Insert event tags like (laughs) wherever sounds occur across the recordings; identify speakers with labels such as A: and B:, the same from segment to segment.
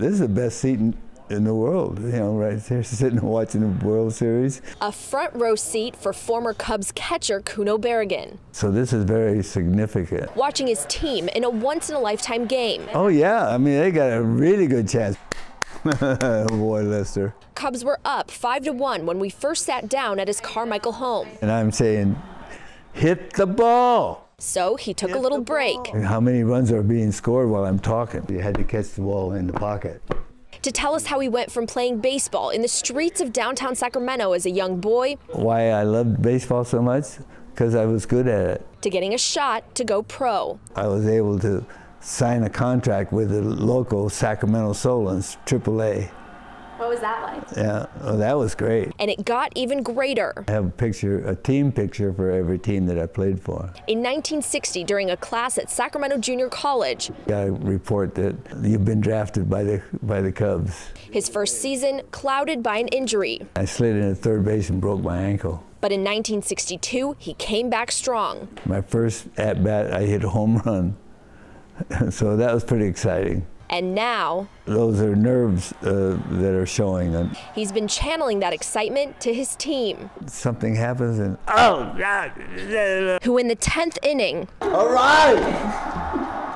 A: This is the best seat in, in the world, you know, right there (laughs) sitting and watching the World Series.
B: A front row seat for former Cubs catcher Cuno Barragan.
A: So this is very significant.
B: Watching his team in a once in a lifetime game.
A: Oh, yeah. I mean, they got a really good chance. (laughs) Boy, Lester.
B: Cubs were up 5 to 1 when we first sat down at his Carmichael home.
A: And I'm saying, hit the ball.
B: So he took a little break
A: How many runs are being scored while I'm talking? You had to catch the ball in the pocket.
B: to tell us how he went from playing baseball in the streets of downtown Sacramento as a young boy
A: Why I loved baseball so much? Because I was good at it.
B: to getting a shot to go pro.
A: I was able to sign a contract with the local Sacramento Solons, AAA.
B: What was that like?
A: Yeah, well, that was great.
B: And it got even greater.
A: I have a picture, a team picture for every team that I played for.
B: In 1960, during a class at Sacramento Junior College,
A: Got a report that you've been drafted by the by the Cubs.
B: his first season clouded by an injury.
A: I slid into third base and broke my ankle.
B: But in 1962, he came back strong.
A: My first at bat, I hit a home run, (laughs) so that was pretty exciting.
B: And now,
A: Those are nerves uh, that are showing, and
B: he's been channeling that excitement to his team,
A: something happens, and oh God!
B: who in the 10th inning
A: All right,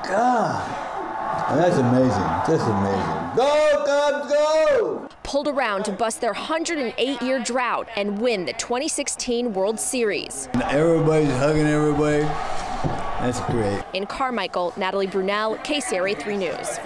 A: God, that's amazing. Just amazing. Go Cubs, go!
B: pulled around to bust their 108 year drought and win the 2016 World Series.
A: Everybody's hugging everybody. That's great.
B: In Carmichael, Natalie Brunel, KCRA 3 News.